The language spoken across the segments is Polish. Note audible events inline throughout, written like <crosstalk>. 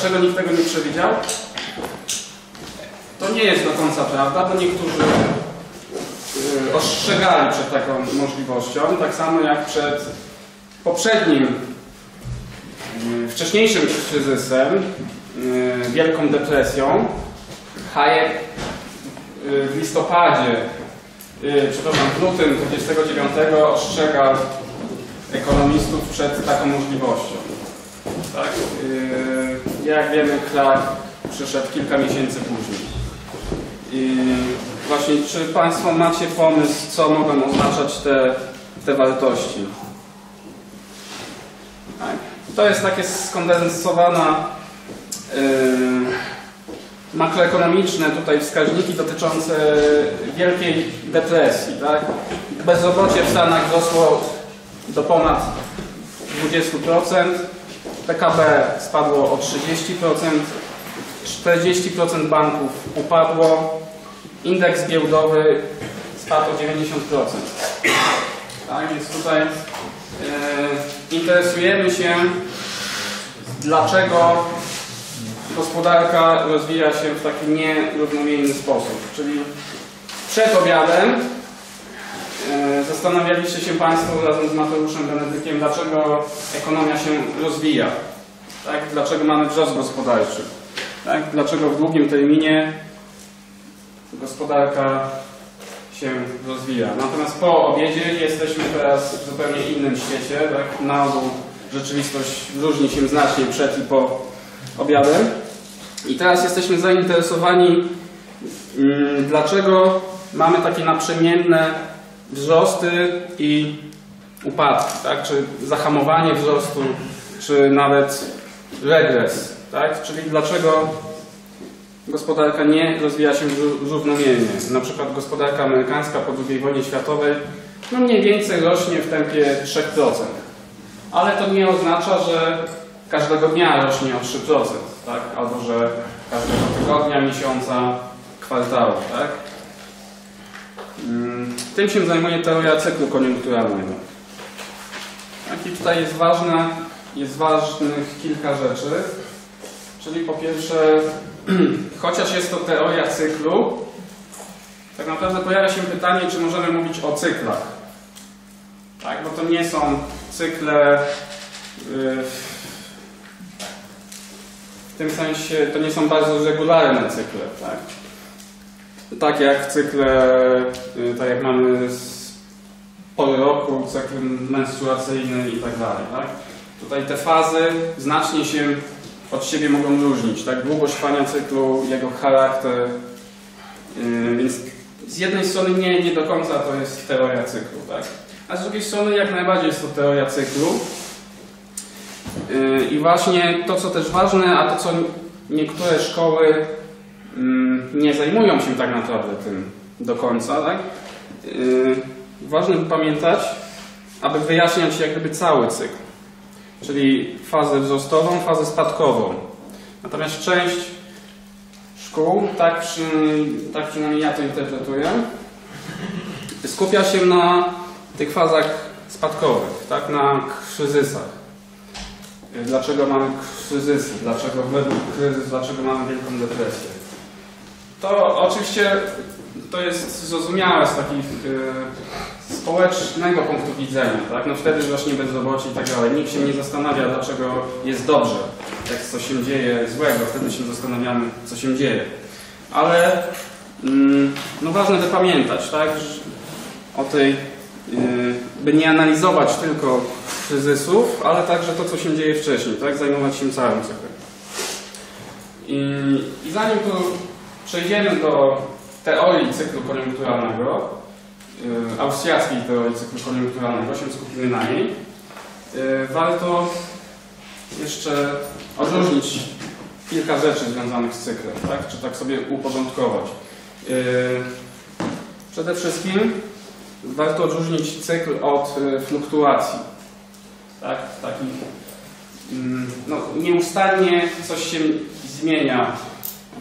Dlaczego nikt tego nie przewidział? To nie jest do końca prawda, bo niektórzy y, ostrzegali przed taką możliwością, tak samo jak przed poprzednim, y, wcześniejszym kryzysem, y, Wielką Depresją. Hayek w listopadzie, przepraszam, w lutym 29 ostrzegał ekonomistów przed taką możliwością. Tak? Jak wiemy, krach przyszedł kilka miesięcy później. I właśnie, czy Państwo macie pomysł, co mogą oznaczać te, te wartości? Tak. To jest takie skondensowana yy, makroekonomiczne tutaj wskaźniki dotyczące wielkiej depresji. Tak? Bezrobocie w Stanach wzrosło do ponad 20%, PKB spadło o 30%, 40% banków upadło, indeks giełdowy spadł o 90%. Tak, więc tutaj e, interesujemy się, dlaczego gospodarka rozwija się w taki nierównomierny sposób. Czyli przed obiadem zastanawialiście się Państwo razem z Mateuszem Benedykiem, dlaczego ekonomia się rozwija. Tak? Dlaczego mamy wzrost gospodarczy. Tak? Dlaczego w długim terminie gospodarka się rozwija. Natomiast po obiedzie jesteśmy teraz w zupełnie innym świecie. Tak? Na ogół rzeczywistość różni się znacznie przed i po obiadem. I teraz jesteśmy zainteresowani, mm, dlaczego mamy takie naprzemienne wzrosty i upadki, tak? czy zahamowanie wzrostu, czy nawet regres. Tak? Czyli dlaczego gospodarka nie rozwija się ró- równomiernie. Na przykład gospodarka amerykańska po II wojnie światowej no mniej więcej rośnie w tempie 3%. Ale to nie oznacza, że każdego dnia rośnie o 3%, tak? albo że każdego tygodnia, miesiąca, kwartału. Tak? Mm, Tym się zajmuje teoria cyklu koniunkturalnego. Tak? I tutaj jest ważne, jest ważnych kilka rzeczy. Czyli po pierwsze, <clears throat> chociaż jest to teoria cyklu, tak naprawdę pojawia się pytanie, czy możemy mówić o cyklach. Tak, bo to nie są cykle yy, w tym sensie, to nie są bardzo regularne cykle, tak? Tak jak cykle, yy, tak jak mamy z roku, cykl menstruacyjny i tak dalej, tak? Tutaj te fazy znacznie się od siebie mogą różnić, tak? Długość trwania cyklu, jego charakter, yy, więc z jednej strony nie, nie do końca to jest teoria cyklu, tak? A z drugiej strony jak najbardziej jest to teoria cyklu. Yy, I właśnie to, co też ważne, a to, co niektóre szkoły nie zajmują się tak naprawdę tym do końca, tak? Yy, Ważne by pamiętać, aby wyjaśniać jak gdyby cały cykl, czyli fazę wzrostową, fazę spadkową. Natomiast część szkół, tak, przy, tak przynajmniej ja to interpretuję, skupia się na tych fazach spadkowych, tak, na kryzysach. Dlaczego mamy kryzysy? Dlaczego według kryzys? Dlaczego mamy wielką depresję? To oczywiście to jest zrozumiałe z takich e, społecznego punktu widzenia, tak? No wtedy rośnie bezrobocie i tak dalej. Nikt się nie zastanawia, dlaczego jest dobrze, jak co się dzieje złego. Wtedy się zastanawiamy, co się dzieje. Ale mm, no ważne by pamiętać, tak? O tej, yy, by nie analizować tylko kryzysów, ale także to, co się dzieje wcześniej, tak? Zajmować się całym cyklem. I, I zanim tu przejdziemy do teorii cyklu koniunkturalnego, y, austriackiej teorii cyklu koniunkturalnego, się skupimy na niej, y, warto jeszcze odróżnić kilka rzeczy związanych z cyklem, tak? czy tak sobie uporządkować. Y, Przede wszystkim warto odróżnić cykl od fluktuacji. Tak? Taki, mm, no, nieustannie coś się zmienia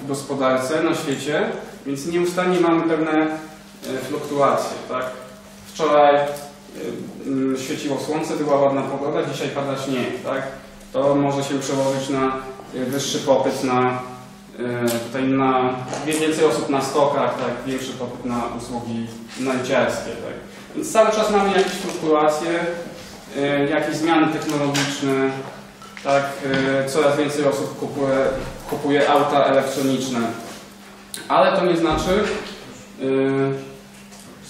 gospodarce, na świecie, więc nieustannie mamy pewne e, fluktuacje. Tak? Wczoraj e, świeciło słońce, była ładna pogoda, dzisiaj pada śnieg. Tak? To może się przełożyć na y, wyższy popyt na tutaj na więcej osób na stokach, tak, większy popyt na usługi narciarskie. Tak. Więc cały czas mamy jakieś fluktuacje, jakieś zmiany technologiczne, tak, coraz więcej osób kupuje, kupuje auta elektroniczne. Ale to nie znaczy, y,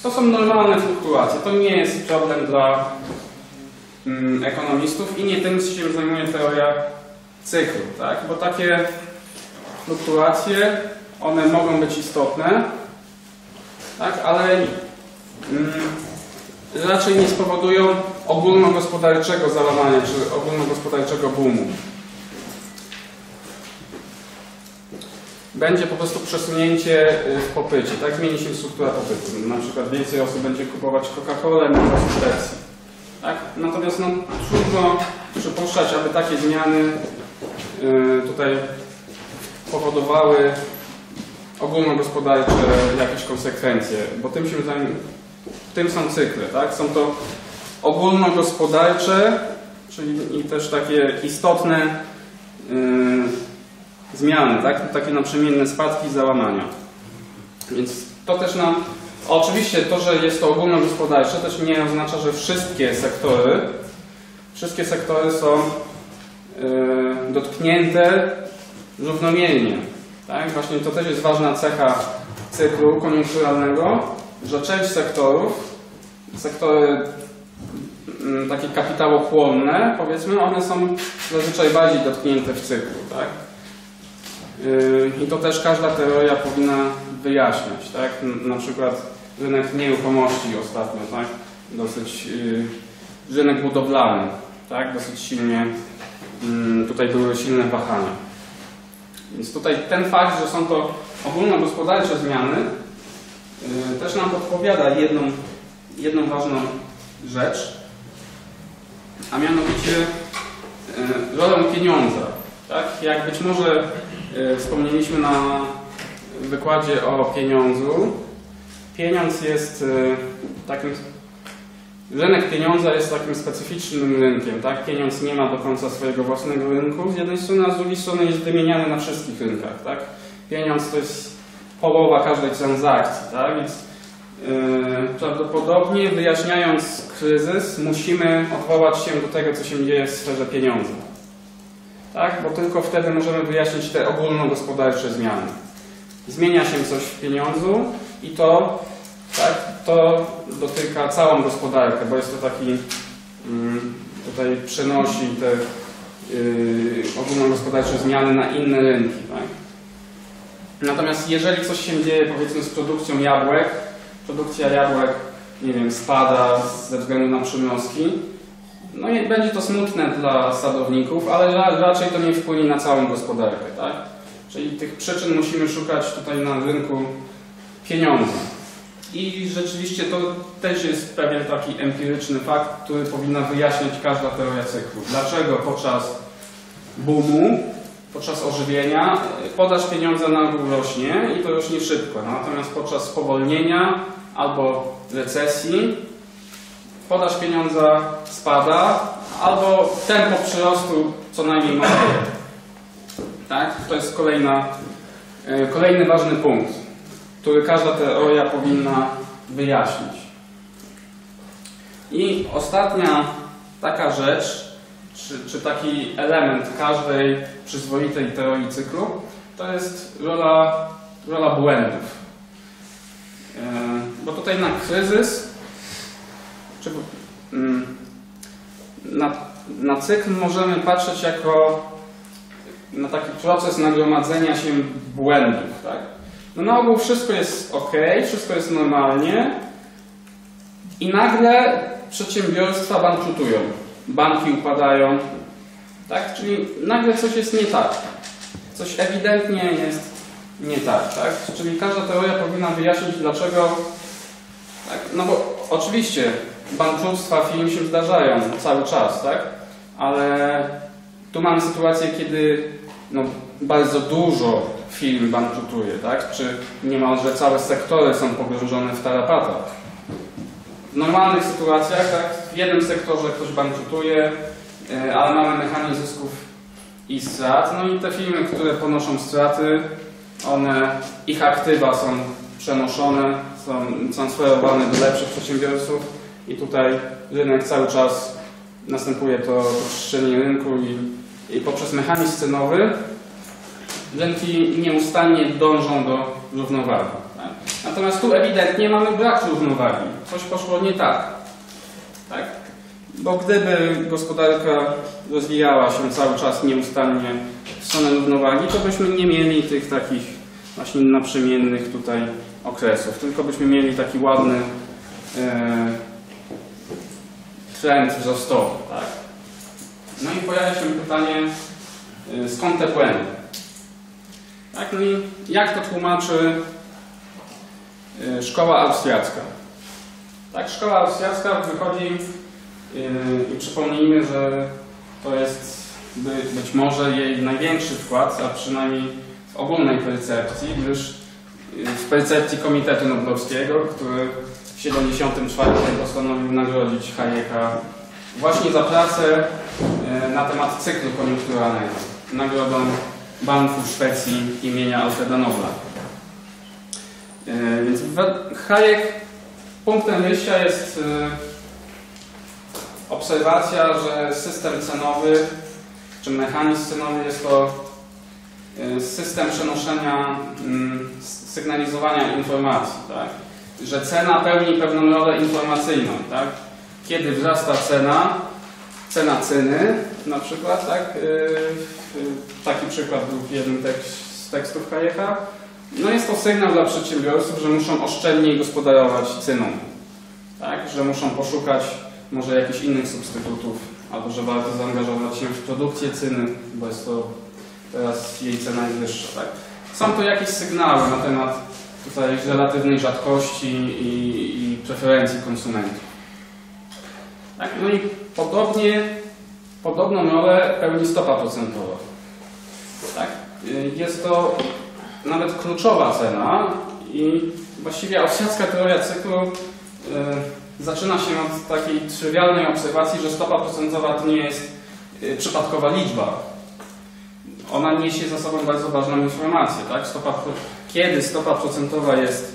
to są normalne fluktuacje. To nie jest problem dla mm, ekonomistów i nie tym się zajmuje teoria cyklu, tak? Bo takie fluktuacje, one mogą być istotne, tak? ale mm, raczej nie spowodują ogólnogospodarczego załamania czy ogólnogospodarczego boomu. Będzie po prostu przesunięcie y, w popycie, tak? Zmieni się struktura popytu. Na przykład więcej osób będzie kupować Coca-Colę, osób Pepsi. Tak? Natomiast no, trudno przypuszczać, aby takie zmiany y, tutaj powodowały ogólnogospodarcze jakieś konsekwencje, bo tym się zajmuje, tym są cykle, tak? Są to ogólnogospodarcze, czyli też takie istotne y, zmiany, tak? takie naprzemienne spadki załamania. Więc to też nam, oczywiście to, że jest to ogólnogospodarcze też nie oznacza, że wszystkie sektory, wszystkie sektory są y, dotknięte równomiernie. Tak? Właśnie to też jest ważna cecha cyklu koniunkturalnego, że część sektorów, sektory mm, takie kapitałochłonne, powiedzmy, one są zazwyczaj bardziej dotknięte w cyklu. Tak? Yy, I to też każda teoria powinna wyjaśniać. Tak? Na przykład rynek nieruchomości ostatnio, tak? dosyć yy, rynek budowlany, tak? dosyć silnie, yy, tutaj były silne wahania. Więc tutaj ten fakt, że są to ogólnogospodarcze zmiany, yy, też nam podpowiada jedną, jedną ważną rzecz, a mianowicie rolę pieniądza. Tak? Jak być może yy, wspomnieliśmy na wykładzie o pieniądzu, pieniądz jest yy, takim Rynek pieniądza jest takim specyficznym rynkiem. Tak? Pieniądz nie ma do końca swojego własnego rynku z jednej strony, a z drugiej strony jest wymieniany na wszystkich rynkach. Tak? Pieniądz to jest połowa każdej transakcji. Tak? Więc yy, prawdopodobnie wyjaśniając kryzys, musimy odwołać się do tego, co się dzieje w sferze pieniądza. Tak? Bo tylko wtedy możemy wyjaśnić te ogólnogospodarcze zmiany. Zmienia się coś w pieniądzu i to tak, to dotyka całą gospodarkę, bo jest to taki, mm, tutaj przenosi te yy, ogólnogospodarcze zmiany na inne rynki. Tak? Natomiast jeżeli coś się dzieje powiedzmy z produkcją jabłek, produkcja jabłek, nie wiem, spada ze względu na przymrozki, no i będzie to smutne dla sadowników, ale raczej to nie wpłynie na całą gospodarkę. Tak? Czyli tych przyczyn musimy szukać tutaj na rynku pieniądza. I rzeczywiście to też jest pewien taki empiryczny fakt, który powinna wyjaśniać każda teoria cyklu. Dlaczego podczas boomu, podczas ożywienia podaż pieniądza na ogół rośnie i to rośnie szybko. Natomiast podczas spowolnienia albo recesji podaż pieniądza spada albo tempo przyrostu co najmniej maleje. Tak? To jest kolejna, e, kolejny ważny punkt który każda teoria powinna wyjaśnić. I ostatnia taka rzecz, czy, czy taki element każdej przyzwoitej teorii cyklu, to jest rola, rola błędów. E, bo tutaj na kryzys, na, na cykl możemy patrzeć jako na taki proces nagromadzenia się błędów. Tak? No na ogół wszystko jest ok, wszystko jest normalnie i nagle przedsiębiorstwa bankrutują, banki upadają, tak? Czyli nagle coś jest nie tak. Coś ewidentnie jest nie tak, tak? Czyli każda teoria powinna wyjaśnić dlaczego tak? No bo oczywiście bankructwa firm się zdarzają cały czas, tak? Ale tu mamy sytuację, kiedy no, bardzo dużo firm bankrutuje, tak? Czy niemalże całe sektory są pogrążone w tarapatach. W normalnych sytuacjach, tak, w jednym sektorze ktoś bankrutuje, e, ale mamy mechanizm zysków i strat. No i te firmy, które ponoszą straty, one, ich aktywa są przenoszone, są transferowane do lepszych przedsiębiorców i tutaj rynek cały czas następuje to rozszerzenie rynku i, i poprzez mechanizm cenowy rynki nieustannie dążą do równowagi. Tak? Natomiast tu ewidentnie mamy brak równowagi. Coś poszło nie tak. tak? Bo gdyby gospodarka rozwijała się cały czas nieustannie w stronę równowagi, to byśmy nie mieli tych takich właśnie naprzemiennych tutaj okresów, tylko byśmy mieli taki ładny e, trend wzrostowy. Tak? No i pojawia się pytanie, e, skąd te błędy? Tak? No i jak to tłumaczy e, szkoła austriacka? Tak, szkoła austriacka wychodzi yy, i przypomnijmy, że to jest by, być może jej największy wkład, a przynajmniej w ogólnej percepcji, gdyż w percepcji Komitetu Noblowskiego, który w 1974 postanowił nagrodzić Hayeka właśnie za pracę yy, na temat cyklu koniunkturalnego, nagrodą Banku Szwecji imienia Alfreda Nobla. Yy, Więc Hayek Punktem wyjścia jest y, obserwacja, że system cenowy czy mechanizm cenowy jest to system przenoszenia, mm, sygnalizowania informacji. Tak? Że cena pełni pewną rolę informacyjną. Tak? Kiedy wzrasta cena, cena cyny na przykład, tak? y, y, taki przykład był w jednym z tekstów Hayeka, no jest to sygnał dla przedsiębiorców, że muszą oszczędniej gospodarować ceną. Tak? Że muszą poszukać może jakichś innych substytutów, albo że warto zaangażować się w produkcję cyny, bo jest to teraz jej cena jest wyższa. Tak? Są to jakieś sygnały na temat tutaj relatywnej rzadkości i, i preferencji konsumentów. Tak? No i podobnie, podobną rolę pełni stopa procentowa. Tak? Jest to nawet kluczowa cena i właściwie austriacka teoria cyklu y, zaczyna się od takiej trywialnej obserwacji, że stopa procentowa to nie jest y, przypadkowa liczba. Ona niesie za sobą bardzo ważną informację. Tak? Stopa, kiedy stopa procentowa jest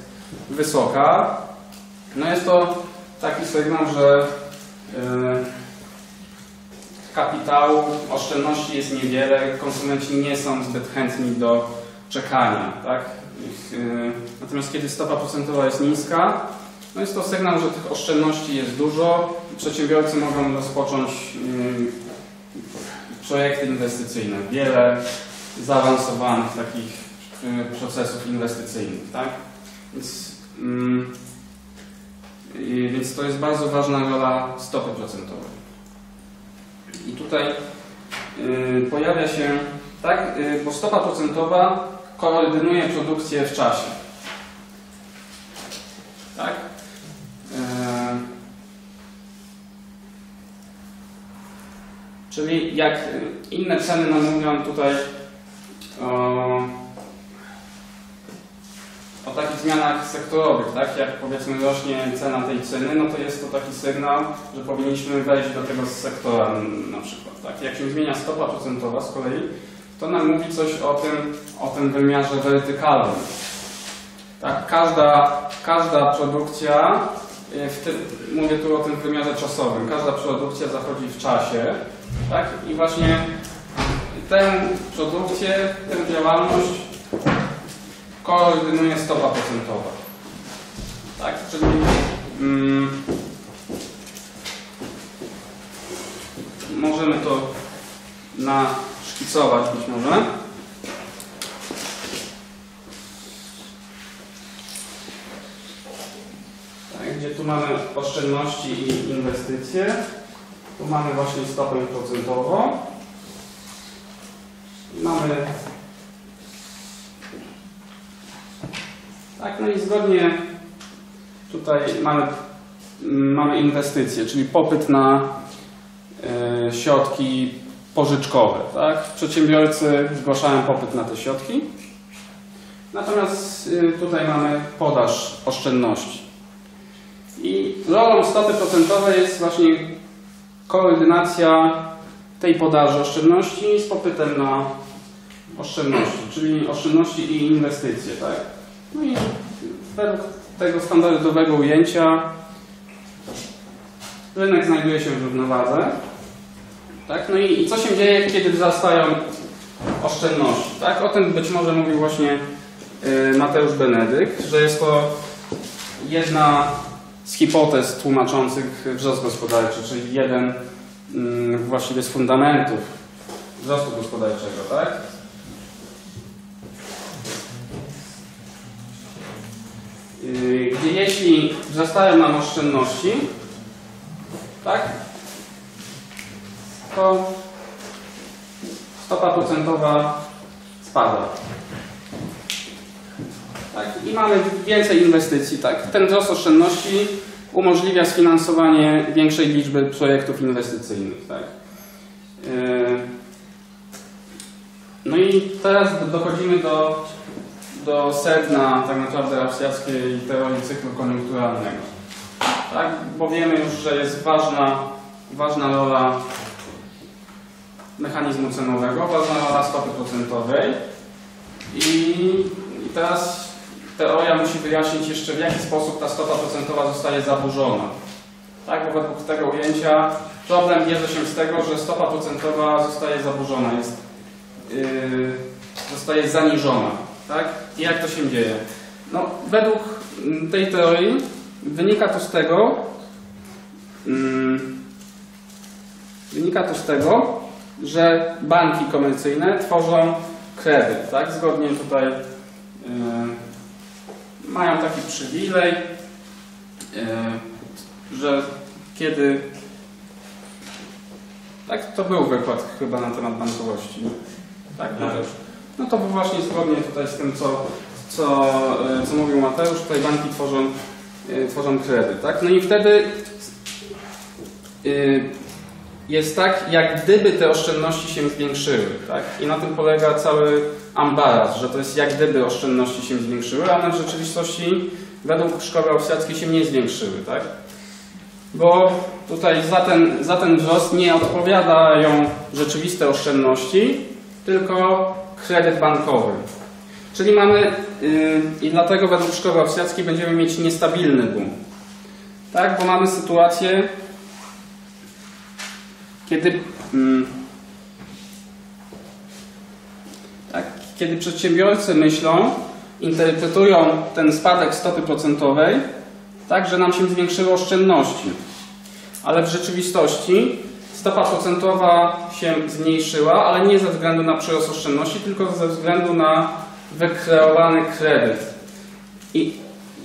wysoka, no jest to taki sygnał, że y, kapitału, oszczędności jest niewiele, konsumenci nie są zbyt chętni do czekania. Tak? Y, Natomiast kiedy stopa procentowa jest niska, no jest to sygnał, że tych oszczędności jest dużo przedsiębiorcy mogą rozpocząć y, projekty inwestycyjne. Wiele zaawansowanych takich procesów inwestycyjnych. Tak? Więc, mm, i- więc to jest bardzo ważna rola stopy procentowej. I tutaj y, pojawia się, tak, y, bo stopa procentowa koordynuje produkcję w czasie. Tak? E, Czyli jak y, inne ceny nam mówią tutaj o, o takich zmianach sektorowych, tak? Jak powiedzmy rośnie cena tej ceny, no to jest to taki sygnał, że powinniśmy wejść do tego sektora na przykład, tak? Jak się zmienia stopa procentowa z kolei, to nam mówi coś o tym, o tym wymiarze wertykalnym. Tak, każda, każda produkcja, y, w tym, mówię tu o tym wymiarze czasowym, każda produkcja zachodzi w czasie, tak? I właśnie tę produkcję, tę działalność koordynuje stopa procentowa. Tak, czyli mm, możemy to naszkicować być może. Tak, gdzie tu mamy oszczędności i inwestycje. Tu mamy właśnie stopę procentową. Mamy tak, no i zgodnie tutaj mamy, mamy inwestycje, czyli popyt na e, środki pożyczkowe. Tak? Przedsiębiorcy zgłaszają popyt na te środki. Natomiast y, tutaj mamy podaż oszczędności. I rolą stopy procentowej jest właśnie koordynacja tej podaży oszczędności z popytem na oszczędności, czyli oszczędności i inwestycje, tak? No i według tego standardowego ujęcia rynek znajduje się w równowadze. Tak? No i, co się dzieje, kiedy wzrastają oszczędności? Tak? O tym być może mówił właśnie y, Mateusz Benedykt, że jest to jedna z hipotez tłumaczących wzrost gospodarczy, czyli jeden mm, właściwie z fundamentów wzrostu gospodarczego, tak? Gdzie jeśli wzrastają nam oszczędności, tak, to stopa procentowa spada. Tak? I mamy więcej inwestycji. Tak? Ten wzrost oszczędności umożliwia sfinansowanie większej liczby projektów inwestycyjnych. Tak? Yy. No i teraz dochodzimy do, do sedna tak naprawdę austriackiej teorii cyklu koniunkturalnego. Tak? Bo wiemy już, że jest ważna, ważna rola mechanizmu cenowego, ważna rola stopy procentowej i, i teraz teoria musi wyjaśnić jeszcze w jaki sposób ta stopa procentowa zostaje zaburzona. Tak, bo według tego ujęcia problem bierze się z tego, że stopa procentowa zostaje zaburzona, jest, yy, zostaje zaniżona. Tak? I jak to się dzieje? No, według tej teorii wynika to z tego, yy, wynika to z tego, że banki komercyjne tworzą kredyt. Tak? Zgodnie tutaj yy, mają taki przywilej, yy, że kiedy. Tak, to był wykład chyba na temat bankowości. Tak, Mateusz? No to właśnie zgodnie tutaj z tym, co, co, yy, co mówił Mateusz, tutaj banki tworzą, yy, tworzą kredyt. Tak? No i wtedy yy, jest tak, jak gdyby te oszczędności się zwiększyły. Tak? I na tym polega cały ambaraz, że to jest jak gdyby oszczędności się zwiększyły, a one w rzeczywistości według szkoły austriackiej się nie zwiększyły. Tak? Bo tutaj za ten, za ten wzrost nie odpowiadają rzeczywiste oszczędności, tylko kredyt bankowy. Czyli mamy, yy, i dlatego według szkoły austriackiej będziemy mieć niestabilny boom. Tak? Bo mamy sytuację, kiedy, mm, tak, kiedy przedsiębiorcy myślą, interpretują ten spadek stopy procentowej tak, że nam się zwiększyły oszczędności. Ale w rzeczywistości stopa procentowa się zmniejszyła, ale nie ze względu na przyrost oszczędności, tylko ze względu na wykreowany kredyt. I,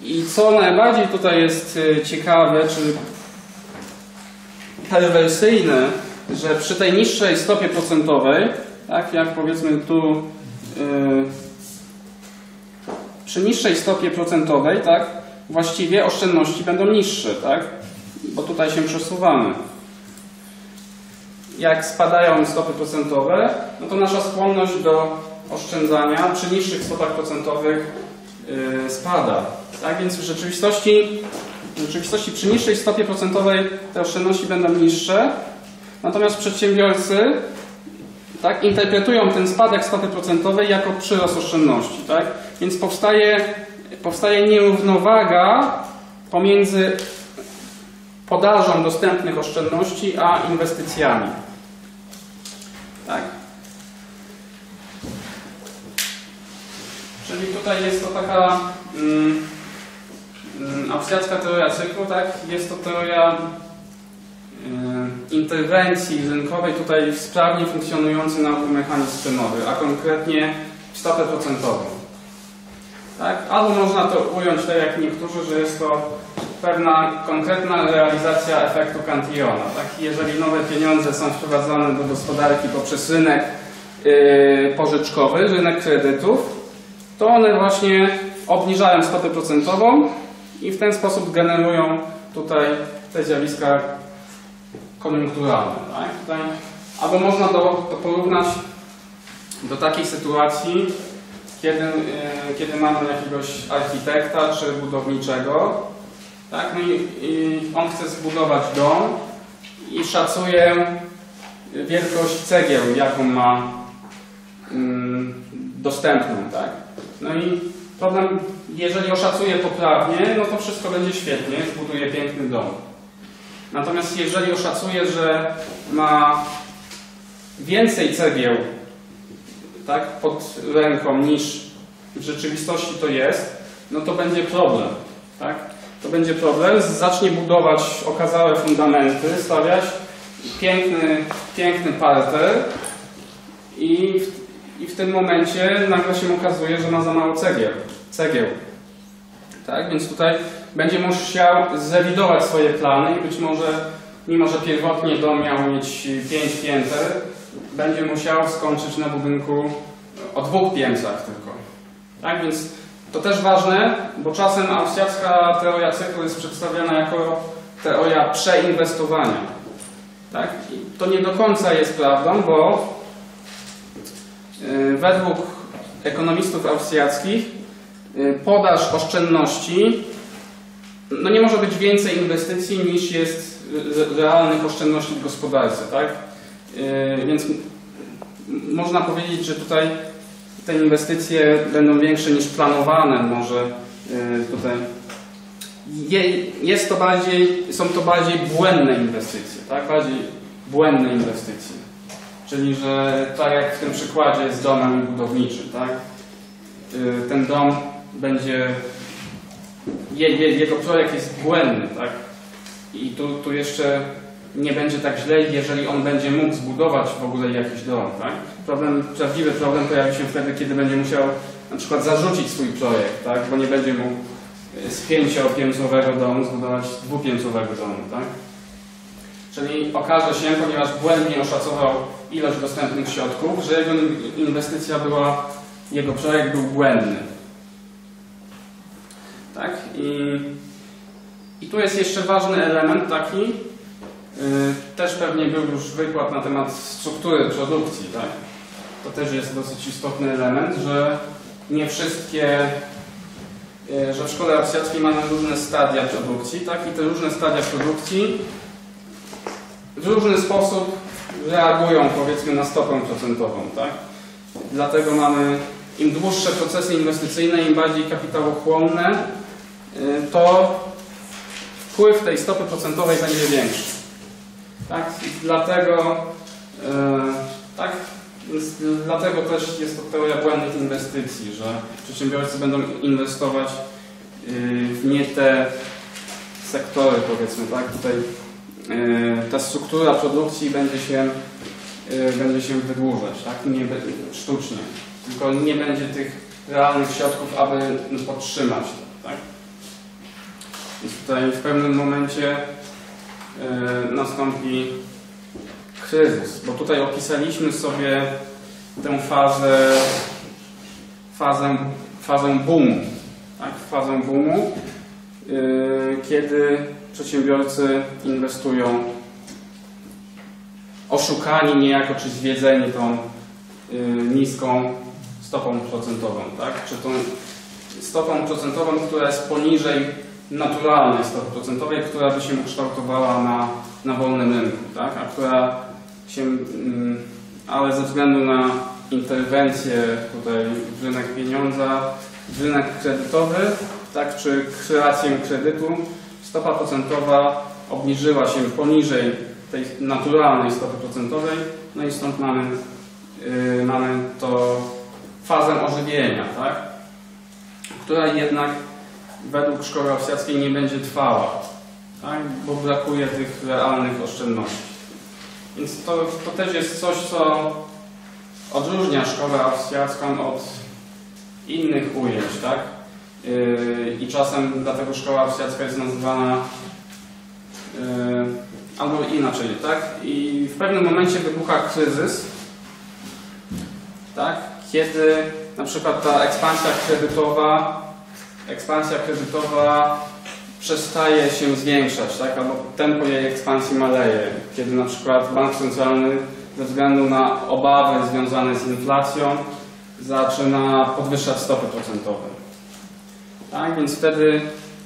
i co najbardziej tutaj jest y, ciekawe, czy perwersyjne, że przy tej niższej stopie procentowej, tak jak powiedzmy tu yy, przy niższej stopie procentowej, tak, właściwie oszczędności będą niższe, tak, bo tutaj się przesuwamy. Jak spadają stopy procentowe, no to nasza skłonność do oszczędzania przy niższych stopach procentowych yy, spada. Tak więc w rzeczywistości, w rzeczywistości przy niższej stopie procentowej te oszczędności będą niższe, Natomiast przedsiębiorcy tak, interpretują ten spadek stopy procentowej jako przyrost oszczędności. Tak? Więc powstaje, powstaje nierównowaga pomiędzy podażą dostępnych oszczędności a inwestycjami. Tak? Czyli tutaj jest to taka mm, mm, austriacka teoria cyklu, tak? Jest to teoria interwencji rynkowej tutaj w sprawnie funkcjonujący na mechanizm cenowy, a konkretnie stopę procentową. Tak? Albo można to ująć tak jak niektórzy, że jest to pewna konkretna realizacja efektu Cantillona. Tak? Jeżeli nowe pieniądze są wprowadzane do gospodarki poprzez rynek yy, pożyczkowy, rynek kredytów, to one właśnie obniżają stopę procentową i w ten sposób generują tutaj te zjawiska koniunkturalne. Tak? Tutaj, albo można to, to porównać do takiej sytuacji, kiedy, yy, kiedy mamy jakiegoś architekta czy budowniczego, tak? no i, i on chce zbudować dom i szacuje, wielkość cegieł, jaką ma mm, dostępną, tak? No i problem, jeżeli oszacuje poprawnie, no to wszystko będzie świetnie, zbuduje piękny dom. Natomiast jeżeli oszacuje, że ma więcej cegieł tak, pod ręką niż w rzeczywistości to jest, no to będzie problem. Tak? To będzie problem, zacznie budować okazałe fundamenty, stawiać piękny, piękny parter i w, i w tym momencie nagle się okazuje, że ma za mało cegieł. cegieł. Tak? Więc tutaj będzie musiał zrewidować swoje plany i być może, mimo że pierwotnie dom miał mieć 5 pięter, będzie musiał skończyć na budynku o dwóch piętrach tylko. Tak? Więc to też ważne, bo czasem austriacka teoria cyklu jest przedstawiana jako teoria przeinwestowania. Tak? I to nie do końca jest prawdą, bo yy, według ekonomistów austriackich yy, podaż oszczędności no nie może być więcej inwestycji niż jest realnych oszczędności w gospodarce. Tak? Yy, więc można powiedzieć, że tutaj te inwestycje będą większe niż planowane, może tutaj jest to bardziej, są to bardziej błędne inwestycje, tak? Bardziej błędne inwestycje. Czyli, że tak jak w tym przykładzie z domem budowniczym, tak? Ten dom będzie, jego projekt jest błędny, tak? I tu, tu jeszcze nie będzie tak źle, jeżeli on będzie mógł zbudować w ogóle jakiś dom, tak? Problem, prawdziwy problem pojawi się wtedy, kiedy będzie musiał na przykład zarzucić swój projekt, tak? Bo nie będzie mógł z pięciopiętrowego domu zbudować dwupiętrowego domu, tak? Czyli okaże się, ponieważ błędnie oszacował ilość dostępnych środków, że jego inwestycja była, jego projekt był błędny. Tak? I, i tu jest jeszcze ważny element taki, yy, też pewnie był już wykład na temat struktury produkcji, tak? To też jest dosyć istotny element, że nie wszystkie E, że w szkole mamy różne stadia produkcji, tak? I te różne stadia produkcji w różny sposób reagują, powiedzmy, na stopę procentową, tak? Dlatego mamy im dłuższe procesy inwestycyjne, im bardziej kapitałochłonne, e, to wpływ tej stopy procentowej będzie większy. Tak? Dlatego e, tak, dlatego też jest to teoria błędnych inwestycji, że przedsiębiorcy będą inwestować y, w nie te sektory, powiedzmy, tak? Tutaj y, ta struktura produkcji będzie się, y, będzie się wydłużać, tak? Nie, sztucznie. Tylko nie będzie tych realnych środków, aby podtrzymać tak? Więc tutaj w pewnym momencie nastąpi kryzys, bo tutaj opisaliśmy sobie tę fazę, fazę, fazę boomu, tak? fazę boomu, yy, kiedy przedsiębiorcy inwestują oszukani niejako, czy zwiedzeni tą yy, niską stopą procentową, tak? czy tą stopą procentową, która jest poniżej naturalnej stopy procentowej, która by się ukształtowała na, na wolnym rynku, tak? a która się, mm, ale ze względu na interwencję tutaj w rynek pieniądza, w rynek kredytowy, tak, czy kreację kredytu, stopa procentowa obniżyła się poniżej tej naturalnej stopy procentowej, no i stąd mamy, yy, mamy to fazę ożywienia, tak, która jednak według szkoły austriackiej nie będzie trwała, tak, bo brakuje tych realnych oszczędności. Więc to, to też jest coś, co odróżnia szkołę austriacką od innych ujęć, tak? Yy, I czasem dlatego szkoła austriacka jest nazywana yy, albo inaczej, tak? I w pewnym momencie wybucha kryzys, tak? Kiedy na przykład ta ekspansja kredytowa, ekspansja kredytowa przestaje się zwiększać, tak? albo tempo jej ekspansji maleje, kiedy na przykład bank centralny ze względu na obawy związane z inflacją zaczyna podwyższać stopy procentowe. Tak, więc wtedy,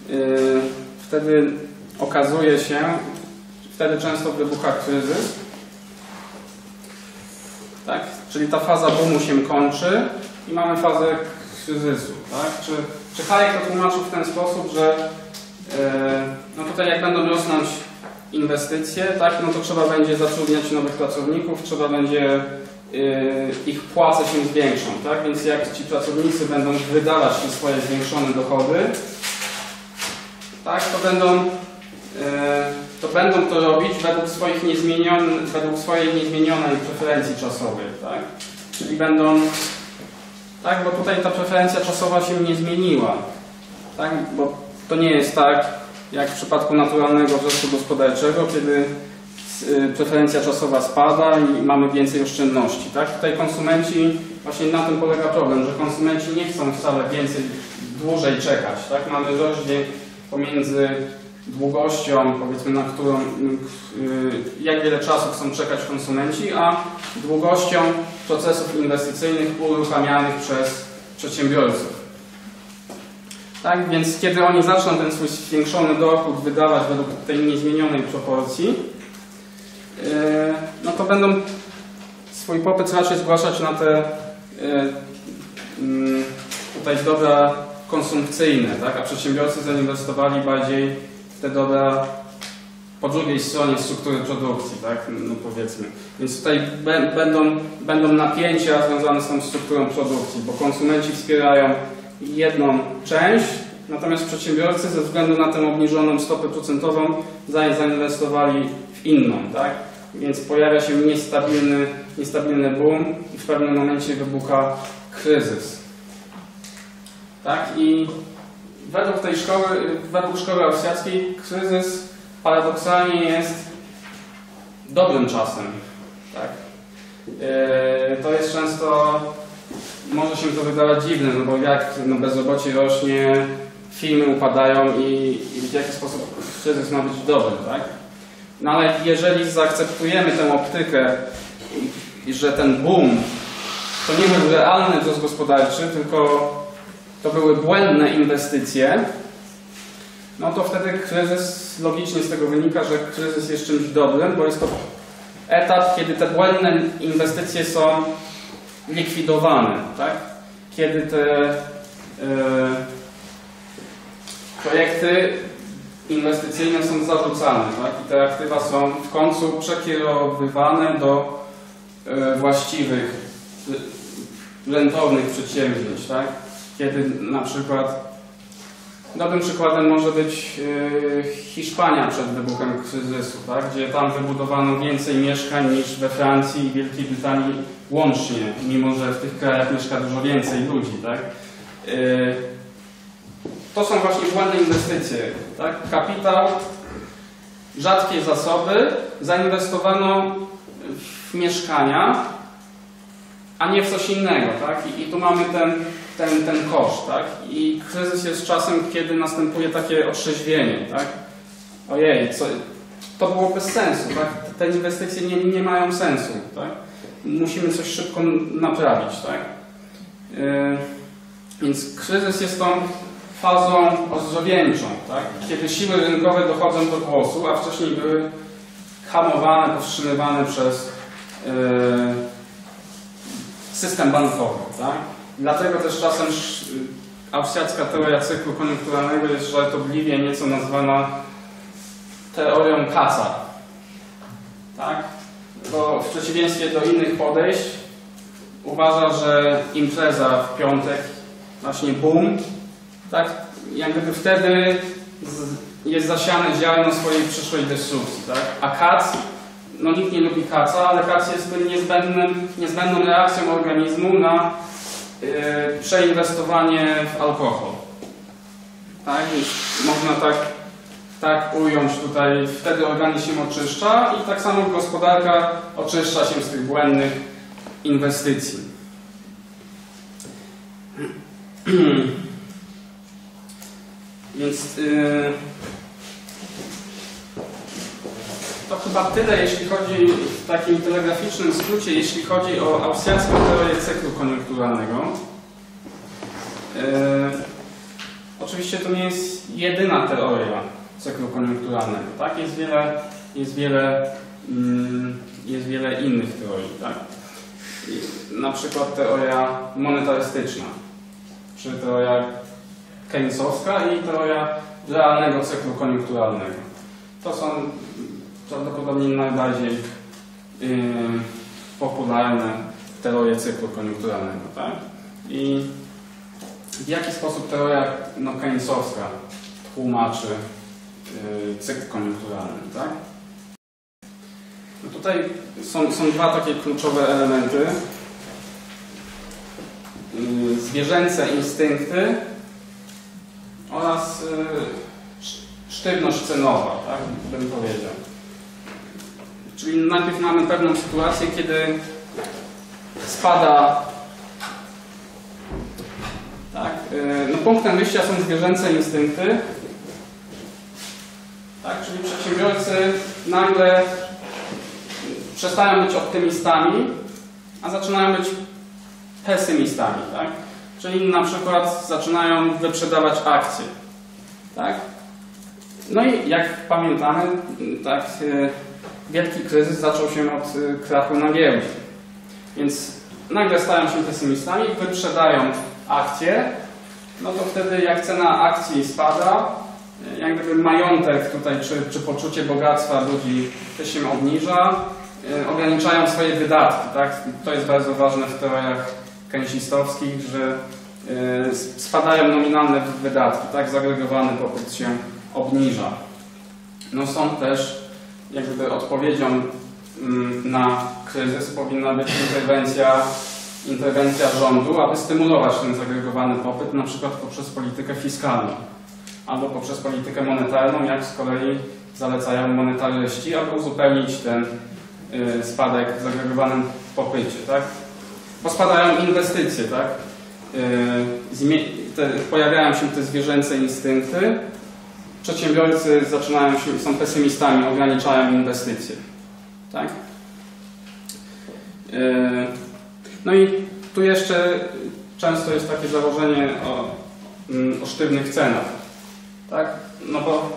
yy, wtedy okazuje się, wtedy często wybucha kryzys, Tak? Czyli ta faza boomu się kończy i mamy fazę kryzysu. Tak? Czy, czy Hayek to tłumaczył w ten sposób, że no tutaj jak będą rosnąć inwestycje, tak, no to trzeba będzie zatrudniać nowych pracowników, trzeba będzie y, ich płace się zwiększą, tak? Więc jak ci pracownicy będą wydawać swoje zwiększone dochody, tak, to będą, y, to będą to robić według, swoich niezmienion, według swojej niezmienionej preferencji czasowej, tak? Czyli będą, tak, bo tutaj ta preferencja czasowa się nie zmieniła, tak? Bo to nie jest tak, jak w przypadku naturalnego wzrostu gospodarczego, kiedy y, preferencja czasowa spada i mamy więcej oszczędności. Tak? Tutaj konsumenci, właśnie na tym polega problem, że konsumenci nie chcą wcale więcej, dłużej czekać. Tak? Mamy rozdźwięk pomiędzy długością, powiedzmy, na którą, y, jak wiele czasu chcą czekać konsumenci, a długością procesów inwestycyjnych uruchamianych przez przedsiębiorców. Tak, więc kiedy oni zaczną ten swój zwiększony dochód wydawać według tej niezmienionej proporcji, yy, no to będą swój popyt raczej zgłaszać na te yy, yy, tutaj dobra konsumpcyjne, tak? a przedsiębiorcy zainwestowali bardziej w te dobra po drugiej stronie struktury produkcji, tak? no powiedzmy. Więc tutaj będą, będą napięcia związane z tą strukturą produkcji, bo konsumenci wspierają jedną część, natomiast przedsiębiorcy ze względu na tę obniżoną stopę procentową zainwestowali w inną, tak? Więc pojawia się niestabilny, niestabilny boom i w pewnym momencie wybucha kryzys. Tak? I według tej szkoły, według szkoły austriackiej kryzys paradoksalnie jest dobrym czasem. Tak? Yy, to jest często może się to wydawać dziwne, no bo jak no bezrobocie rośnie, firmy upadają i, i w jaki sposób kryzys ma być dobry, tak? No ale jeżeli zaakceptujemy tę optykę, że ten boom to nie był realny wzrost gospodarczy, tylko to były błędne inwestycje, no to wtedy kryzys, logicznie z tego wynika, że kryzys jest czymś dobrym, bo jest to etap, kiedy te błędne inwestycje są likwidowane, tak? Kiedy te e, projekty inwestycyjne są zarzucane, tak? I te aktywa są w końcu przekierowywane do e, właściwych, rentownych przedsięwzięć, tak? Kiedy na przykład Dobrym przykładem może być e, Hiszpania przed wybuchem kryzysu, tak? gdzie tam wybudowano więcej mieszkań niż we Francji i Wielkiej Brytanii łącznie, mimo że w tych krajach mieszka dużo więcej ludzi. Tak? E, to są właśnie błędne inwestycje. Tak? Kapitał, rzadkie zasoby zainwestowano w mieszkania, a nie w coś innego. Tak? I, i tu mamy ten ten, ten koszt, tak? I kryzys jest czasem, kiedy następuje takie otrzeźwienie, tak? Ojej, co, to było bez sensu, tak? Te inwestycje nie, nie mają sensu, tak? Musimy coś szybko naprawić, tak? Yy, więc kryzys jest tą fazą ozdrowieńczą, tak? Kiedy siły rynkowe dochodzą do głosu, a wcześniej były hamowane, powstrzymywane przez yy, system bankowy, tak? Dlatego też czasem austriacka teoria cyklu koniunkturalnego jest żartobliwie nieco nazwana teorią kasa. Tak? Bo w przeciwieństwie do innych podejść uważa, że impreza w piątek, właśnie boom, tak? jak gdyby wtedy jest zasiane ziarno swojej przyszłej destrukcji. Tak? A kac, no nikt nie lubi kaca, ale kac jest niezbędnym, niezbędną reakcją organizmu na Yy, przeinwestowanie w alkohol. Tak, można tak, tak ująć tutaj, wtedy organizm się oczyszcza i tak samo gospodarka oczyszcza się z tych błędnych inwestycji. <clears throat> Więc yy, to chyba tyle, jeśli chodzi w takim telegraficznym skrócie, jeśli chodzi o austriacką teorię cyklu koniunkturalnego. E, oczywiście to nie jest jedyna teoria cyklu koniunkturalnego, tak? Jest wiele, jest wiele, mm, jest wiele innych teorii, tak? Na przykład teoria monetarystyczna, czy teoria keynesowska i teoria realnego cyklu koniunkturalnego. To są prawdopodobnie najbardziej yy, popularne teorie cyklu koniunkturalnego. Tak? I w jaki sposób teoria no, keynesowska tłumaczy cykl koniunkturalny? Tak? No tutaj są, są dwa takie kluczowe elementy. Yy, zwierzęce instynkty oraz yy, sztywność cenowa, tak bym powiedział. Czyli najpierw mamy pewną sytuację, kiedy spada. Tak, yy, no punktem wyjścia są zwierzęce instynkty. Tak, czyli przedsiębiorcy nagle przestają być optymistami, a zaczynają być pesymistami, tak? Czyli na przykład zaczynają wyprzedawać akcje, tak? No i jak pamiętamy, tak, wielki kryzys zaczął się od krachu na giełdzie. Więc nagle stają się pesymistami, wyprzedają akcje, no to wtedy jak cena akcji spada, jak gdyby majątek tutaj, czy, czy poczucie bogactwa ludzi się obniża, ograniczają swoje wydatki. Tak? To jest bardzo ważne w teoriach keynesistowskich, że spadają nominalne wydatki, tak? zagregowany popyt się obniża. No są też jakby odpowiedzią na kryzys powinna być interwencja, interwencja rządu, aby stymulować ten zagregowany popyt, na przykład poprzez politykę fiskalną albo poprzez politykę monetarną, jak z kolei zalecają monetaryści, aby uzupełnić ten spadek w zagregowanym popycie. Tak? Bo spadają inwestycje, tak? Te, pojawiają się te zwierzęce instynkty, przedsiębiorcy zaczynają się, są pesymistami, ograniczają inwestycje. Tak? No i tu jeszcze często jest takie założenie o, o sztywnych cenach. Tak? No bo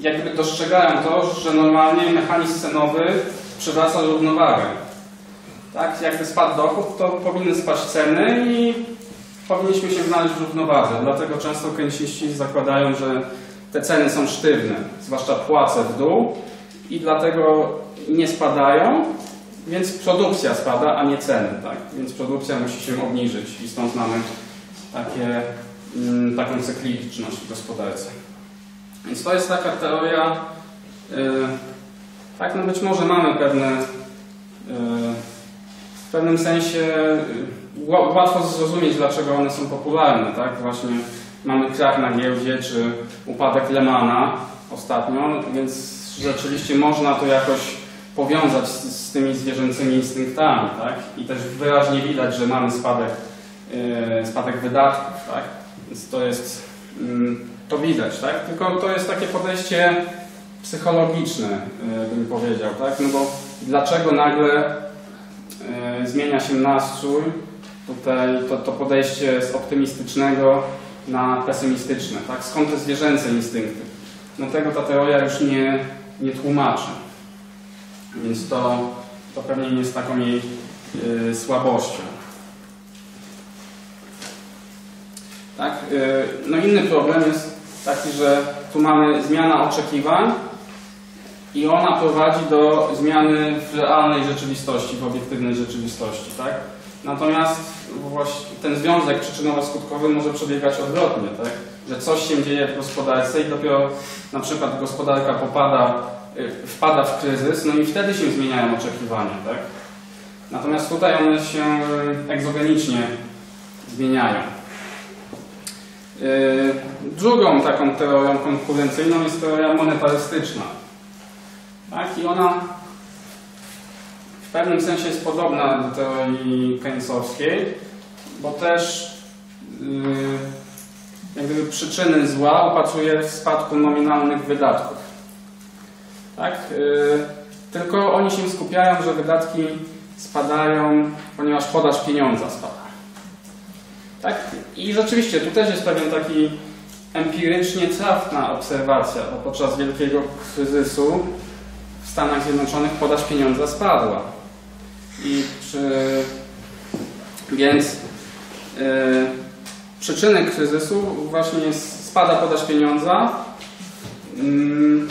jakby dostrzegają to, że normalnie mechanizm cenowy przywraca równowagę. Tak? Jakby spadł dochód, to powinny spaść ceny i powinniśmy się znaleźć w równowadze. Dlatego często keynesiści zakładają, że te ceny są sztywne, zwłaszcza płace w dół i dlatego nie spadają, więc produkcja spada, a nie ceny. Tak? Więc produkcja musi się obniżyć i stąd mamy takie, mm, taką cykliczność w gospodarce. Więc to jest taka teoria, yy, tak, no być może mamy pewne, yy, w pewnym sensie yy, łatwo zrozumieć, dlaczego one są popularne, tak? Właśnie mamy krach na giełdzie, czy upadek Lemana ostatnio, więc rzeczywiście można to jakoś powiązać z, tymi zwierzęcymi instynktami, tak? I też wyraźnie widać, że mamy spadek, spadek wydatków, tak? Więc to jest, yy, to widać, tak? Tylko to jest takie podejście psychologiczne, yy, bym powiedział, tak? No bo dlaczego nagle yy, zmienia się nastrój, tutaj to, to podejście z optymistycznego na pesymistyczne, tak? Skąd te zwierzęce instynkty? No tego ta teoria już nie, nie tłumaczy. Więc to, to pewnie nie jest taką jej y, słabością. Tak? Y, no inny problem jest taki, że tu mamy zmiana oczekiwań i ona prowadzi do zmiany w realnej rzeczywistości, w obiektywnej rzeczywistości. Tak? Natomiast ten związek przyczynowo-skutkowy może przebiegać odwrotnie, tak? że coś się dzieje w gospodarce i dopiero na przykład gospodarka popada, y, wpada w kryzys, no i wtedy się zmieniają oczekiwania. Tak? Natomiast tutaj one się egzogenicznie zmieniają. Y, drugą taką teorią konkurencyjną jest teoria monetarystyczna. Tak? I ona w pewnym sensie jest podobna do teorii keynesowskiej, bo też yy, jak gdyby przyczyny zła upatruje w spadku nominalnych wydatków. Tak? Yy, tylko oni się skupiają, że wydatki spadają, ponieważ podaż pieniądza spada. Tak? I rzeczywiście tu też jest pewien taki empirycznie trafna obserwacja, bo podczas wielkiego kryzysu w Stanach Zjednoczonych podaż pieniądza spadła. I przy Więc yy, przyczyny kryzysu właśnie jest, spada podaż pieniądza. Mm,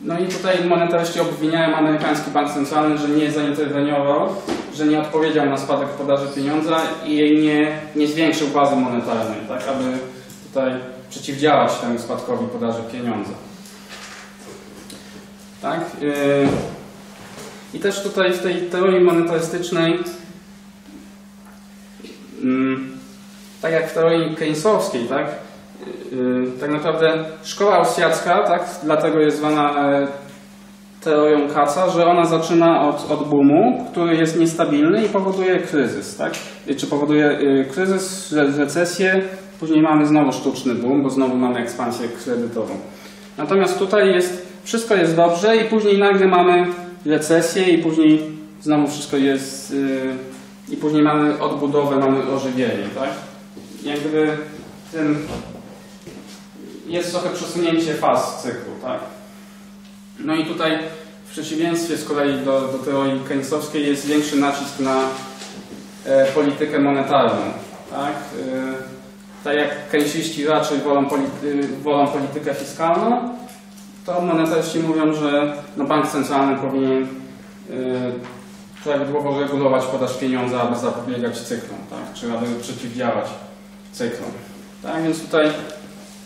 No i tutaj monetaryści obwiniają amerykański bank centralny, że nie zainterweniował, że nie odpowiedział na spadek podaży pieniądza i nie, nie zwiększył bazy monetarnej, tak, aby tutaj przeciwdziałać temu spadkowi podaży pieniądza. Tak? yy, I też tutaj w tej teorii monetarystycznej, mm, tak jak w teorii keynesowskiej, tak, yy, tak naprawdę szkoła austriacka, tak, dlatego jest zwana e, teorią Katza, że ona zaczyna od, od boomu, który jest niestabilny i powoduje kryzys, tak? Czy powoduje y, kryzys, re- recesję, później mamy znowu sztuczny boom, bo znowu mamy ekspansję kredytową. Natomiast tutaj jest, wszystko jest dobrze i później nagle mamy recesję i później znowu wszystko jest y, i później mamy odbudowę, mamy ożywienie, tak? Jak gdyby tym jest trochę przesunięcie faz cyklu, tak? No i tutaj w przeciwieństwie z kolei do, do teorii keynesowskiej jest większy nacisk na e, politykę monetarną. Tak? E, tak jak keynesiści raczej wolą, polity, wolą politykę fiskalną, to monetaryści mówią, że no, bank centralny powinien e, prawidłowo regulować podaż pieniądza, aby zapobiegać cyklom, tak? czy aby przeciwdziałać cyklom. Tak? Więc tutaj,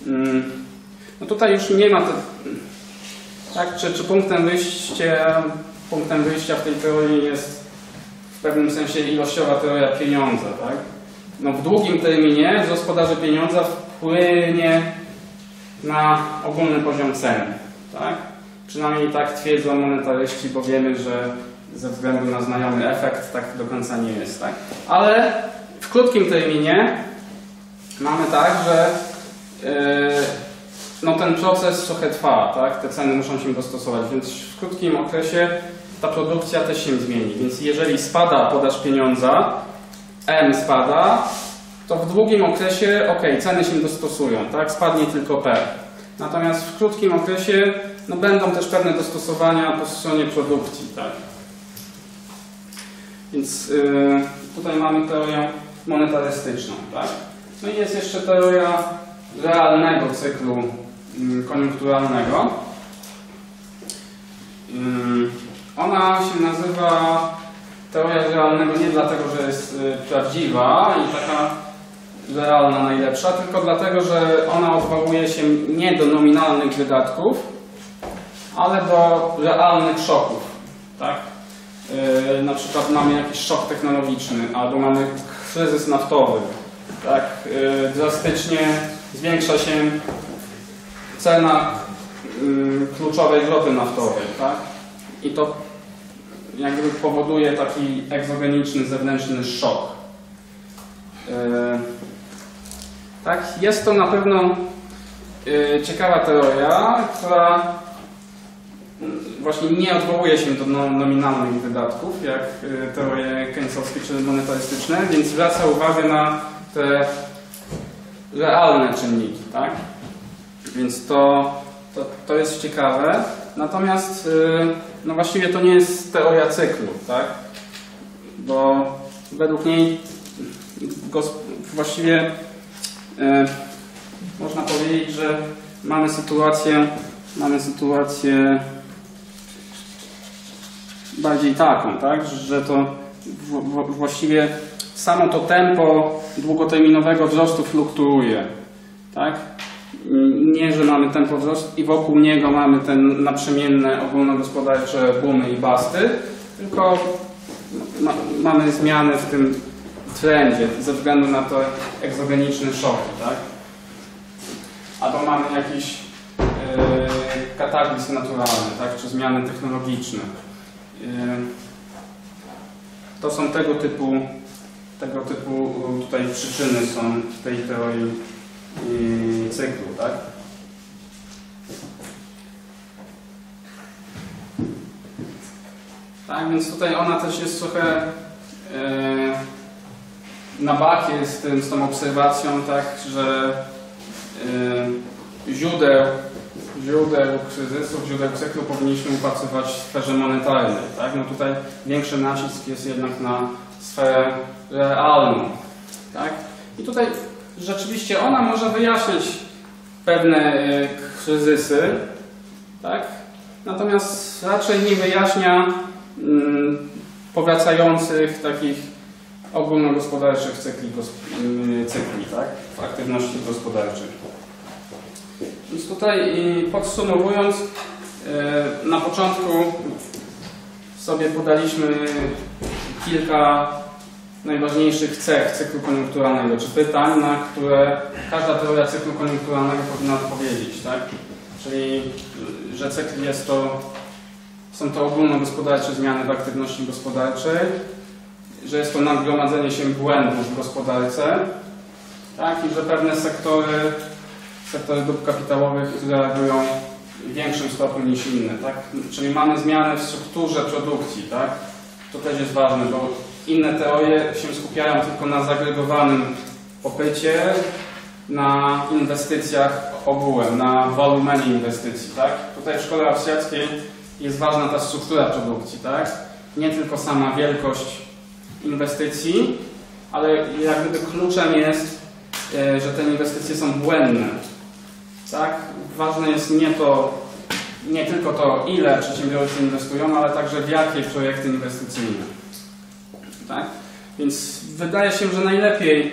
mm, no tutaj już nie ma te, tak, czy, czy punktem wyjścia, punktem wyjścia w tej teorii jest w pewnym sensie ilościowa teoria pieniądza, tak? No w długim terminie podaży pieniądza wpłynie na ogólny poziom cen, tak? Przynajmniej tak twierdzą monetaryści, bo wiemy, że ze względu na znajomy efekt tak do końca nie jest, tak? Ale w krótkim terminie mamy tak, że yy, no ten proces trochę trwa, tak? Te ceny muszą się dostosować, więc w krótkim okresie ta produkcja też się zmieni. Więc jeżeli spada podaż pieniądza, M spada, to w długim okresie, ok, ceny się dostosują, tak? Spadnie tylko P. Natomiast w krótkim okresie no, będą też pewne dostosowania po stronie produkcji, tak? Więc yy, tutaj mamy teorię monetarystyczną, tak? No i jest jeszcze teoria realnego cyklu koniunkturalnego. Ym, Ona się nazywa teoria realnego nie dlatego, że jest y, prawdziwa i taka realna najlepsza, tylko dlatego, że ona odwołuje się nie do nominalnych wydatków, ale do realnych szoków. Tak? Yy, na przykład mamy jakiś szok technologiczny albo mamy kryzys naftowy. Tak? Yy, drastycznie zwiększa się cena yy, kluczowej ropy naftowej. Tak? I to jakby powoduje taki egzogeniczny, zewnętrzny szok. Yy, tak, jest to na pewno yy, ciekawa teoria, która właśnie nie odwołuje się do no- nominalnych wydatków, jak teorie keynesowskie czy monetarystyczne, więc zwraca uwagę na te realne czynniki, tak? Więc to, to, to jest ciekawe. Natomiast yy, no właściwie to nie jest teoria cyklu, tak? Bo według niej właściwie e, można powiedzieć, że mamy sytuację, mamy sytuację bardziej taką, tak? Że to właściwie samo to tempo długoterminowego wzrostu fluktuuje, tak? Nie, że mamy tempo wzrostu i wokół niego mamy te naprzemienne ogólnogospodarcze boomy i basty, tylko ma, mamy zmiany w tym trendzie ze względu na to egzogeniczne szoki, tak? Albo mamy jakiś yy, kataklizm naturalny, tak? Czy zmiany technologiczne. Yy, to są tego typu, tego typu tutaj przyczyny są w tej teorii cyklu, tak? Tak, więc tutaj ona też jest trochę yy, na bakie z, tym, z tą obserwacją, tak, że yy, źródeł, źródeł kryzysów, źródeł cyklu powinniśmy upatrywać w sferze monetarnej. Tak? No tutaj większy nacisk jest jednak na sferę realną. Tak? I tutaj rzeczywiście ona może wyjaśniać pewne e, kryzysy, tak? natomiast raczej nie wyjaśnia mm, powracających takich ogólnogospodarczych cykli, mm, cykli tak? w aktywności gospodarczych. Więc tutaj podsumowując, e, na początku sobie podaliśmy kilka najważniejszych cech cyklu koniunkturalnego, czy pytań, na które każda teoria cyklu koniunkturalnego powinna odpowiedzieć, tak? Czyli, że cykl jest to, są to ogólnogospodarcze zmiany w aktywności gospodarczej, że jest to nagromadzenie się błędów w gospodarce, tak? I że pewne sektory, sektory dóbr kapitałowych reagują w większym stopniu niż inne, tak? Czyli mamy zmiany w strukturze produkcji, tak? To też jest ważne, bo inne teorie się skupiają tylko na zagregowanym popycie, na inwestycjach ogółem, na wolumenie inwestycji, tak? Tutaj w szkole austriackiej jest ważna ta struktura produkcji, tak? Nie tylko sama wielkość inwestycji, ale jak gdyby kluczem jest, e, że te inwestycje są błędne, tak? Ważne jest nie to, nie tylko to, ile przedsiębiorcy inwestują, ale także w jakie projekty inwestycyjne. Tak? Więc wydaje się, że najlepiej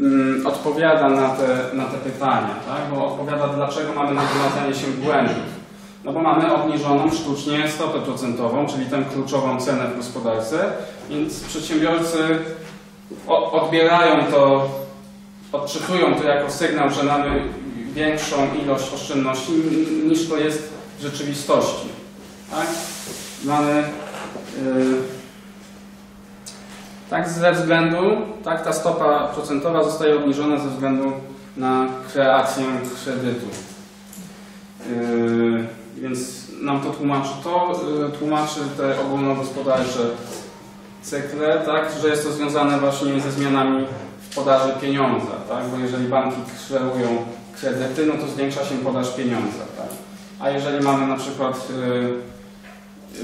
mm, odpowiada na te, na te pytania, tak? bo odpowiada, dlaczego mamy nagromadzenie się błędów. No bo mamy obniżoną sztucznie stopę procentową, czyli tę kluczową cenę w gospodarce, więc przedsiębiorcy odbierają to, odczytują to jako sygnał, że mamy większą ilość oszczędności niż to jest w rzeczywistości. Tak? Mamy yy, tak ze względu, tak ta stopa procentowa zostaje obniżona ze względu na kreację kredytu. Yy, więc nam to tłumaczy to, yy, tłumaczy te ogólnogospodarcze cykle, tak, że jest to związane właśnie ze zmianami w podaży pieniądza, tak, bo jeżeli banki kreują kredyty, no to zwiększa się podaż pieniądza, tak. A jeżeli mamy na przykład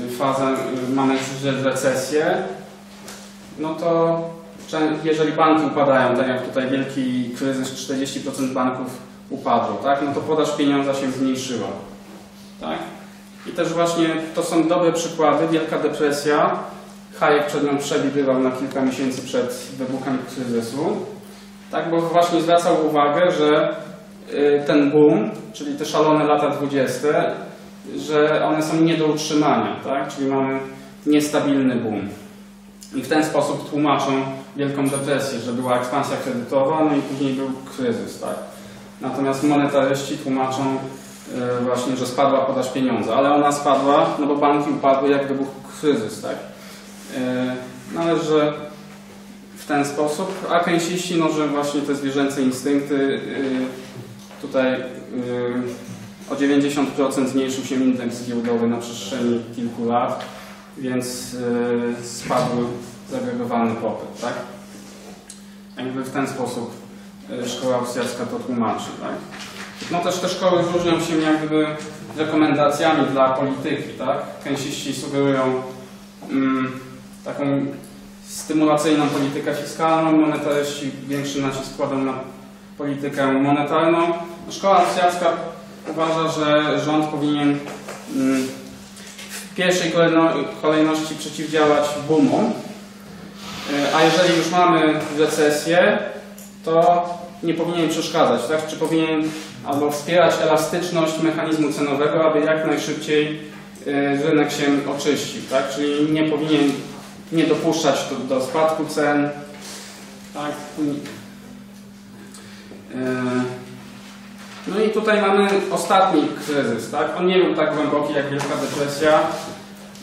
yy, fazę, mamy recesję, no to jeżeli banki upadają, tak jak tutaj wielki kryzys, 40% banków upadło, tak, no to podaż pieniądza się zmniejszyła, tak. I też właśnie to są dobre przykłady, Wielka Depresja, Hayek przed nią przewidywał na kilka miesięcy przed wybuchem kryzysu, tak, bo właśnie zwracał uwagę, że y, ten boom, czyli te szalone lata 20, że one są nie do utrzymania, tak, czyli mamy niestabilny boom. I w ten sposób tłumaczą Wielką Depresję, że była ekspansja kredytowa, no i później był kryzys, tak. Natomiast monetaryści tłumaczą y, właśnie, że spadła podaż pieniądza, ale ona spadła, no bo banki upadły jak wybuchł kryzys, tak. Y, No ale że w ten sposób, a keynesisi, no że właśnie te zwierzęce instynkty y, tutaj o 90% zmniejszył się indeks giełdowy na przestrzeni kilku lat, więc y, spadł zagregowany popyt, tak? Jakby w ten sposób y, szkoła austriacka to tłumaczy, tak? No też te szkoły różnią się jak gdyby rekomendacjami dla polityki, tak? Keynesisi sugerują mm, taką stymulacyjną politykę fiskalną, monetaryści większy nacisk kładą na politykę monetarną. Szkoła austriacka uważa, że rząd powinien mm, pierwszej kolejno- kolejności przeciwdziałać boomom, E, a jeżeli już mamy recesję, to nie powinien przeszkadzać, tak? Czy powinien albo wspierać elastyczność mechanizmu cenowego, aby jak najszybciej e, rynek się oczyścił, tak? Czyli nie powinien nie dopuszczać do, do spadku cen, tak? E, No i tutaj mamy ostatni kryzys, tak? On nie był tak głęboki jak Wielka Depresja.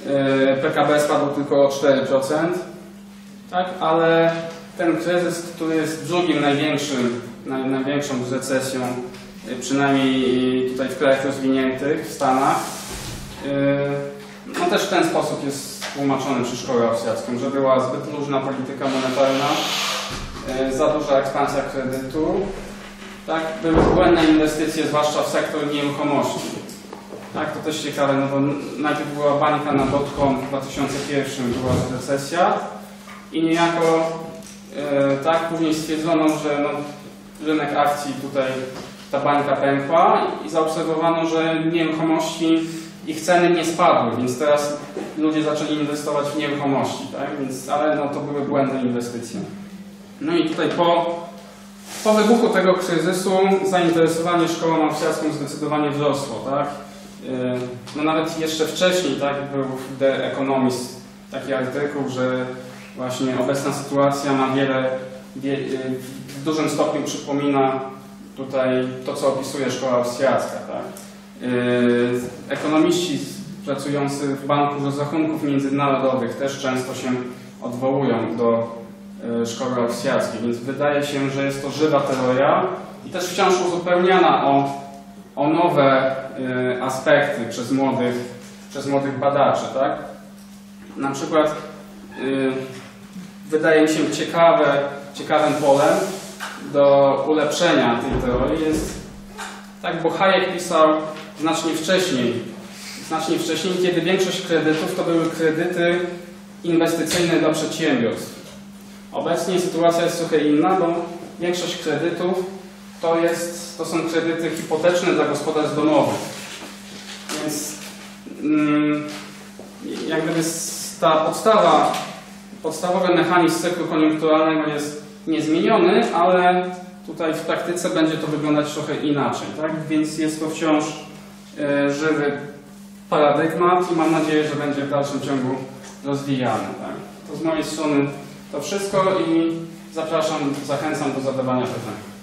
E, PKB spadł tylko o 4%, tak? Ale ten kryzys, który jest drugim największym, naj, największą recesją, e, przynajmniej tutaj w krajach rozwiniętych, w Stanach, e, no też w ten sposób jest tłumaczony przez szkołę austriacką, że była zbyt luźna polityka monetarna, za duża ekspansja kredytu, tak, były błędne inwestycje, zwłaszcza w sektor nieruchomości. Tak, to też ciekawe, no bo najpierw była bańka na dotcom w 2001, była recesja i niejako E, tak, później stwierdzono, że no, rynek akcji tutaj ta bańka pękła i zaobserwowano, że nieruchomości, ich ceny nie spadły, więc teraz ludzie zaczęli inwestować w nieruchomości, tak? więc, ale no, to były błędne inwestycje. No i tutaj po, po wybuchu tego kryzysu zainteresowanie szkołą marsjarską zdecydowanie wzrosło. Tak? Yy, No nawet jeszcze wcześniej tak, był w The Economist taki artykuł, że właśnie obecna sytuacja ma wiele, wie, yy, w dużym stopniu przypomina tutaj to, co opisuje szkoła austriacka. Tak? Yy, Ekonomiści pracujący w Banku Rozrachunków Międzynarodowych też często się odwołują do szkoły austriackiej, więc wydaje się, że jest to żywa teoria i też wciąż uzupełniana o, o nowe yy, aspekty przez młodych, przez młodych badaczy. Tak? Na przykład yy, wydaje mi się ciekawe, ciekawym polem do ulepszenia tej teorii jest tak, bo Hayek pisał znacznie wcześniej, znacznie wcześniej, kiedy większość kredytów to były kredyty inwestycyjne dla przedsiębiorstw. Obecnie sytuacja jest trochę inna, bo większość kredytów to, jest, to są kredyty hipoteczne dla gospodarstw domowych. Więc mm, jak gdyby ta podstawa, podstawowy mechanizm cyklu koniunkturalnego jest niezmieniony, ale tutaj w praktyce będzie to wyglądać trochę inaczej. Tak? Więc jest to wciąż e, żywy paradygmat i mam nadzieję, że będzie w dalszym ciągu rozwijany. Tak? To z mojej strony to wszystko i zapraszam, zachęcam do zadawania pytań.